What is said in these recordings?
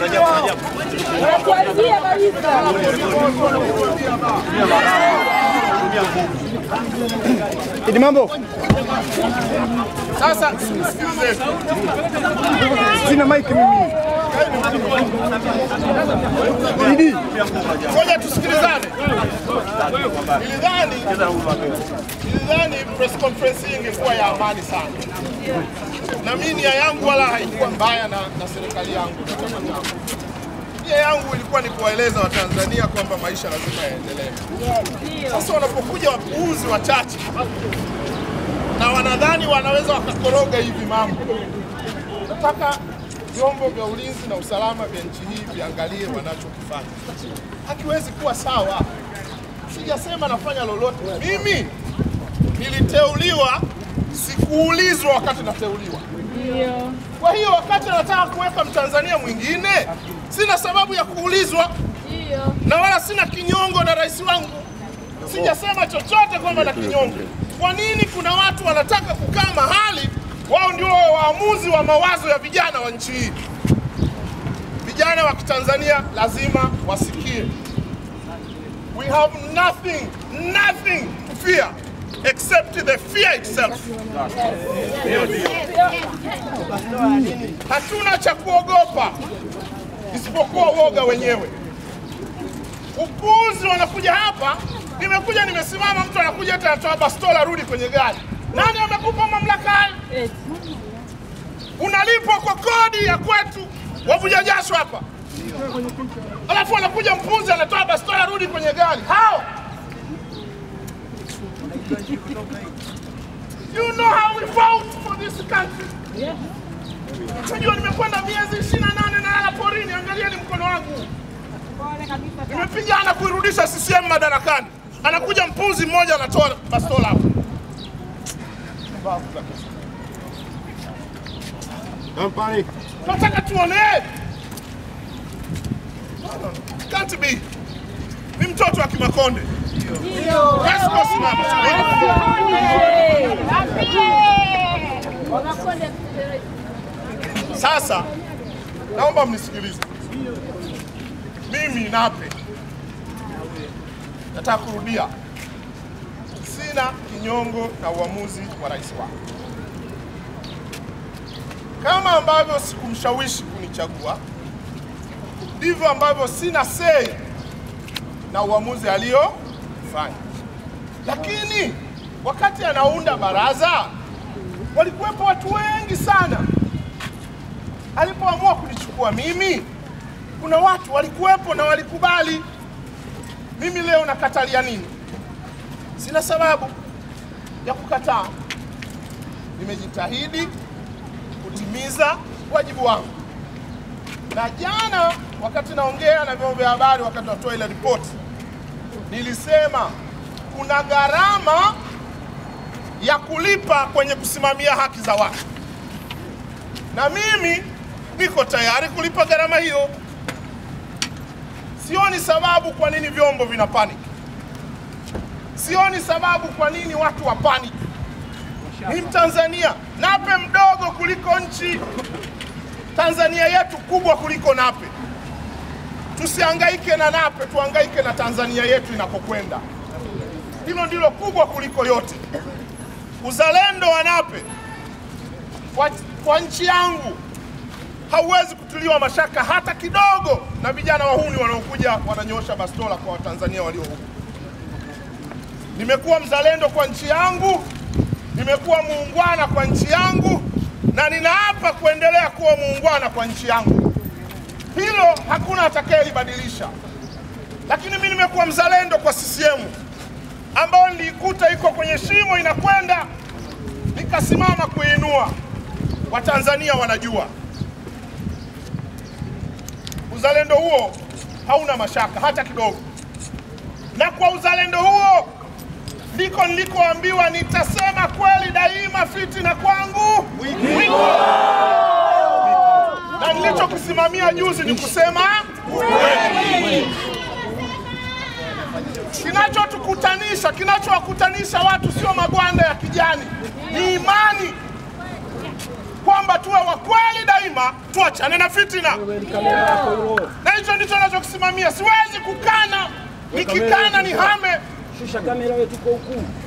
Kabisa. Idi mambo. Sasa. Sina mic mimi. Idi. Ngoja tusikilizane. Nilidhani nilidhani press conference ingekuwa ya amani sana, na mimi nia yangu wala haikuwa mbaya na, na serikali yangu na chama changu. Nia yangu ilikuwa ni kuwaeleza Watanzania kwamba maisha lazima yaendelee. Sasa wanapokuja wapuuzi wachache na wanadhani wanaweza wakakoroga hivi mambo, nataka vyombo vya ulinzi na usalama vya nchi hii viangalie wanachokifanya. Hakiwezi kuwa sawa. Sijasema nafanya lolote. Mimi niliteuliwa, sikuulizwa wakati nateuliwa. Ndio. Kwa hiyo wakati anataka kuweka mtanzania mwingine, sina sababu ya kuulizwa Ndio. na wala sina kinyongo na rais wangu. Sijasema chochote kwamba na kinyongo. Kwa nini kuna watu wanataka kukaa mahali wao ndio waamuzi wa mawazo ya vijana wa nchi hii? Vijana wa Kitanzania lazima wasikie, we have nothing, nothing to fear except the fear itself. Hatuna cha kuogopa isipokuwa woga wenyewe. Upuzi wanakuja hapa, nimekuja nimesimama, mtu anakuja hata anatoa bastola, rudi kwenye gari. Nani amekupa mamlaka hayo? Unalipwa kwa kodi ya kwetu, wavuja jasho hapa, alafu anakuja mpuzi anatoa bastola, rudi kwenye gari. How? You know how we fought for this country. Yeah. Unajua nimekwenda miezi 28 nalala porini, angalieni mkono wangu. Nimepigana kuirudisha CCM madarakani, anakuja mpuzi mmoja anatoa bastola hapo. Panic. Tuone. Can't be. Ni mtoto wa Kimakonde. Sasa naomba mnisikilize. Mimi Nape nataka kurudia, sina kinyongo na uamuzi wa rais wangu, kama ambavyo sikumshawishi kunichagua, ndivyo ambavyo sina sei na uamuzi aliyofanya. Lakini wakati anaunda baraza, walikuwepo watu wengi sana alipoamua kunichukua mimi, kuna watu walikuwepo na walikubali. Mimi leo nakatalia nini? Sina sababu ya kukataa. Nimejitahidi kutimiza wajibu wangu, na jana wakati naongea na vyombo vya habari, wakati natoa ile ripoti, nilisema kuna gharama ya kulipa kwenye kusimamia haki za watu na mimi niko tayari kulipa gharama hiyo. Sioni sababu kwa nini vyombo vina panic. Sioni sababu kwa nini watu wa panic. Ni Mtanzania, Nape mdogo kuliko nchi. Tanzania yetu kubwa kuliko Nape. Tusihangaike na Nape, tuhangaike na Tanzania yetu inapokwenda. Hilo ndilo kubwa kuliko yote. Uzalendo wa Nape kwa, kwa nchi yangu hauwezi kutuliwa mashaka hata kidogo na vijana wahuni wanaokuja wananyosha bastola kwa Watanzania walio huku. Nimekuwa mzalendo kwa nchi yangu, nimekuwa muungwana kwa nchi yangu, na ninaapa kuendelea kuwa muungwana kwa nchi yangu. Hilo hakuna atakayelibadilisha. Lakini mimi nimekuwa mzalendo kwa CCM ambayo niliikuta iko kwenye shimo inakwenda, nikasimama kuinua. Watanzania wanajua uzalendo huo hauna mashaka hata kidogo, na kwa uzalendo huo ndiko nilikoambiwa nitasema kweli daima, fitina kwangu wiko, na nilichokisimamia juzi ni kusema kweli. Kinachotukutanisha, kinachowakutanisha watu sio magwanda ya kijani, ni imani kwamba tuwe wa kweli daima, tuachane na fitina, na hicho ndicho nachokisimamia. Siwezi kukana, nikikana ni hame.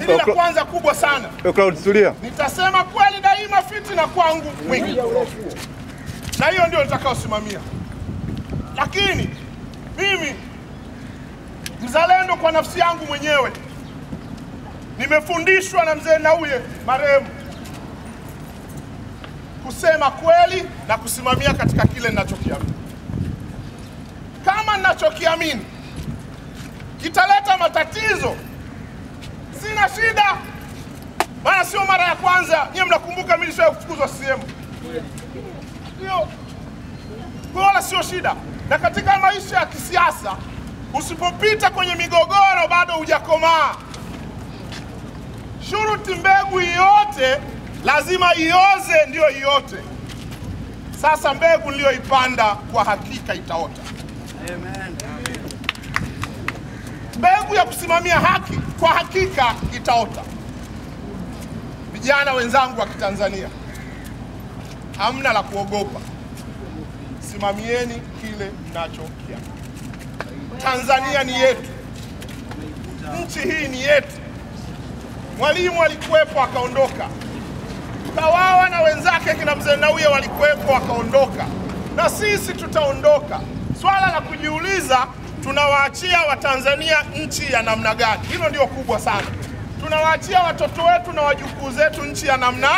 Hili la kwanza kubwa sana, Cloud, tulia. nitasema kweli daima, fitina kwangu mwingi, na hiyo ndio nitakaosimamia. Lakini mimi mzalendo kwa nafsi yangu mwenyewe, nimefundishwa na mzee Nauye marehemu kusema kweli na kusimamia katika kile ninachokiamini. Kama ninachokiamini kitaleta matatizo, sina shida, maana sio mara ya kwanza. Nyie mnakumbuka mimi kufukuzwa CCM, kwa wala sio shida. Na katika maisha ya kisiasa, usipopita kwenye migogoro bado hujakomaa. Shuruti mbegu yote lazima ioze, ndiyo iote. Sasa mbegu niliyoipanda kwa hakika itaota. Mbegu ya kusimamia haki kwa hakika itaota. Vijana wenzangu wa Kitanzania, hamna la kuogopa, simamieni kile mnachokiamini. Tanzania ni yetu, nchi hii ni yetu. Mwalimu alikuwepo akaondoka, Kawawa na wenzake kina mzee Nauye walikuwepo wakaondoka, na sisi tutaondoka. Swala la kujiuliza, tunawaachia Watanzania nchi ya namna gani? Hilo ndio kubwa sana. Tunawaachia watoto wetu na wajukuu zetu nchi ya namna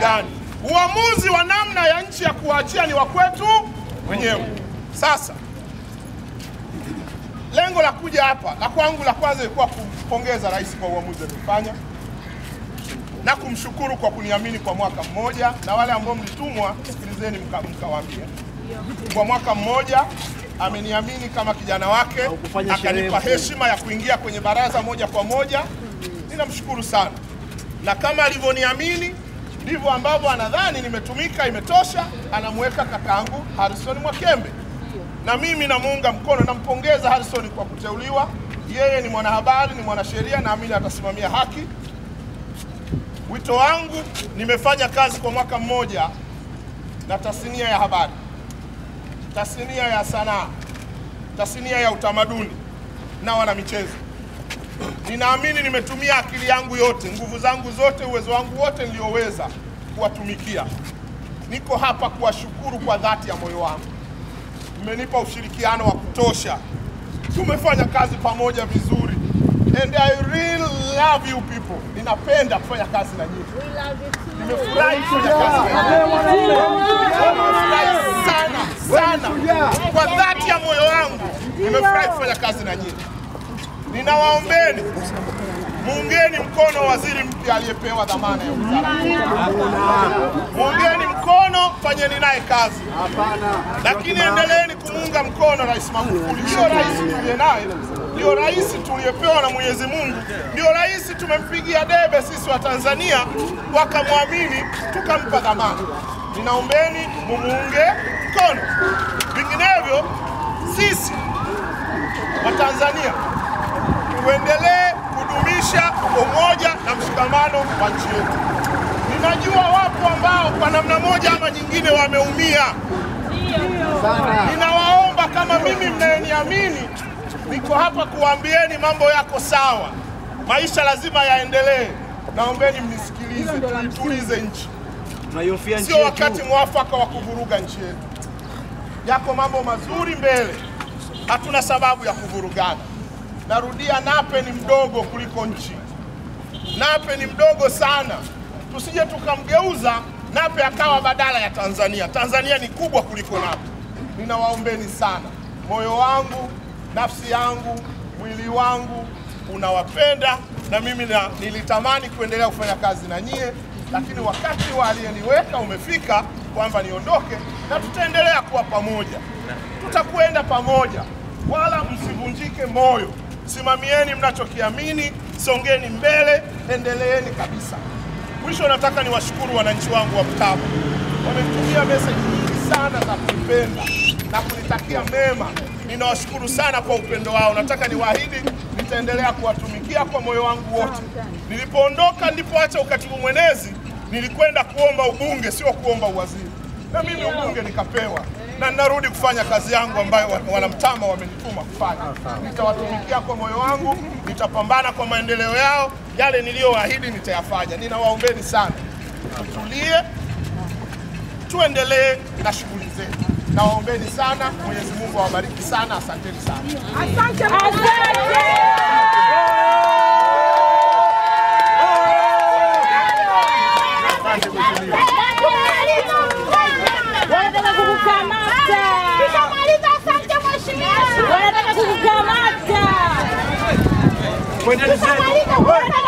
gani? Uamuzi wa namna ya nchi ya kuwaachia ni wa kwetu wenyewe. Sasa lengo la kuja hapa la kwangu la kwanza ilikuwa kumpongeza rais kwa uamuzi aliofanya na kumshukuru kwa kuniamini kwa mwaka mmoja, na wale ambao mlitumwa, sikilizeni mka- mkawaambia. Kwa mwaka mmoja ameniamini kama kijana wake, akanipa heshima ya kuingia kwenye baraza moja kwa moja. Ninamshukuru sana, na kama alivyoniamini ndivyo ambavyo anadhani nimetumika, imetosha, anamweka kakaangu Harrison Mwakembe na mimi namuunga mkono, nampongeza Harrison kwa kuteuliwa. Yeye ni mwanahabari, ni mwanasheria, naamini atasimamia haki. Wito wangu, nimefanya kazi kwa mwaka mmoja na tasnia ya habari, tasnia ya sanaa, tasnia ya utamaduni na wanamichezo. Ninaamini nimetumia akili yangu yote, nguvu zangu zote, uwezo wangu wote nilioweza kuwatumikia. Niko hapa kuwashukuru kwa dhati ya moyo wangu. Mmenipa ushirikiano wa kutosha, tumefanya kazi pamoja vizuri, and I really love you people. Ninapenda kufanya kazi na nyinyi. Nimefurahi kufanya kazi na nyinyi. Nimefurahi sana sana, kwa dhati ya moyo wangu nimefurahi kufanya kazi na nyinyi. Ninawaombeni muungeni mkono waziri mpya aliyepewa dhamana ya wizara. Muungeni mkono, fanyeni naye kazi, lakini endeleeni kumuunga mkono Rais Magufuli. Ndio rais tuliye naye, ndio rais tuliyepewa na Mwenyezi Mungu, ndio rais tumempigia debe sisi wa Tanzania, wakamwamini tukampa dhamana. Ninaombeni mumuunge mkono, vinginevyo sisi wa Tanzania tuendelee kudumisha umoja na mshikamano wa nchi yetu. Ninajua wapo ambao kwa namna moja ama nyingine wameumia. Ninawaomba kama mimi mnayeniamini, niko hapa kuwaambieni mambo yako sawa, maisha lazima yaendelee. Naombeni mnisikilize, tuitulize nchi Sio wakati mwafaka wa kuvuruga nchi yetu. Yako mambo mazuri mbele, hatuna sababu ya kuvurugana. Narudia, Nape ni mdogo kuliko nchi. Nape ni mdogo sana, tusije tukamgeuza Nape akawa badala ya Tanzania. Tanzania ni kubwa kuliko Nape. Ninawaombeni sana, moyo wangu, nafsi yangu, mwili wangu unawapenda na mimi na, nilitamani kuendelea kufanya kazi na nyie, lakini wakati wa aliyeniweka umefika kwamba niondoke, na tutaendelea kuwa pamoja, tutakwenda pamoja, wala msivunjike moyo. Simamieni mnachokiamini, songeni mbele, endeleeni kabisa. Mwisho nataka niwashukuru wananchi wangu wa Mtama, wametumia meseji nyingi sana za kunipenda na kunitakia mema. Ninawashukuru sana kwa upendo wao. Nataka niwaahidi nitaendelea kuwatumikia kwa moyo wangu wote. Nilipoondoka, nilipoacha ukatibu mwenezi, nilikwenda kuomba ubunge, sio kuomba uwaziri, na mimi ubunge nikapewa, na ninarudi kufanya kazi yangu ambayo wa- wanamtama wamenituma kufanya. Nitawatumikia kwa moyo wangu, nitapambana kwa maendeleo yao, yale niliyoahidi nitayafanya. Ninawaombeni sana, tutulie, tuendelee na shughuli zetu. Nawaombeni sana, Mwenyezi Mungu awabariki sana, asanteni sana. Wanataka Wanataka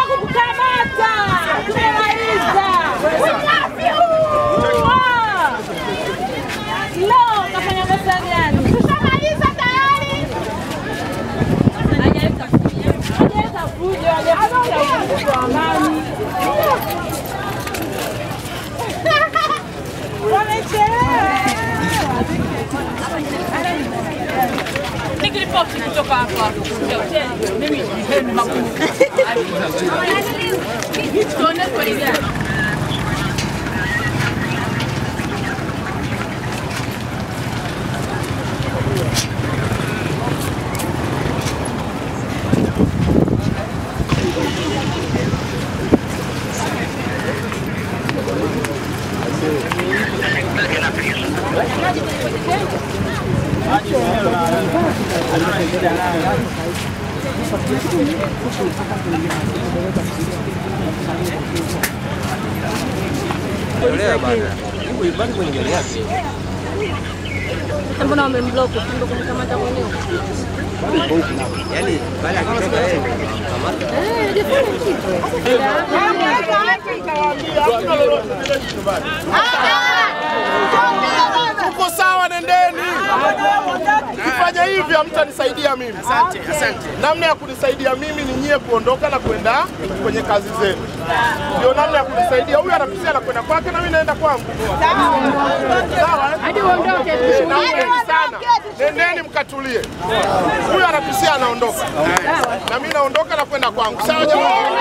Piccoli pochi di sto qua qua. Nemmeno, ma comunque. Sono quelli mimi bana. Tuone kweli gani? Mbona wamemblock? Kumbe kumkamata mwenyewe. Tuko sawa, nendeni. Kifanya hivi hamtanisaidia mimi. Asante, asante. Namna ya kunisaidia mimi ni nyie kuondoka na kwenda kwenye kazi zenu, ndio namna ya kunisaidia. Huyu anapitia na kwenda kwake, na mimi naenda kwangu. Sawa, eh? Hadi uondoke. Naombeni sana, nendeni mkatulie. Huyu anapitia anaondoka, na mimi naondoka na kwenda kwangu. Sawa jamani?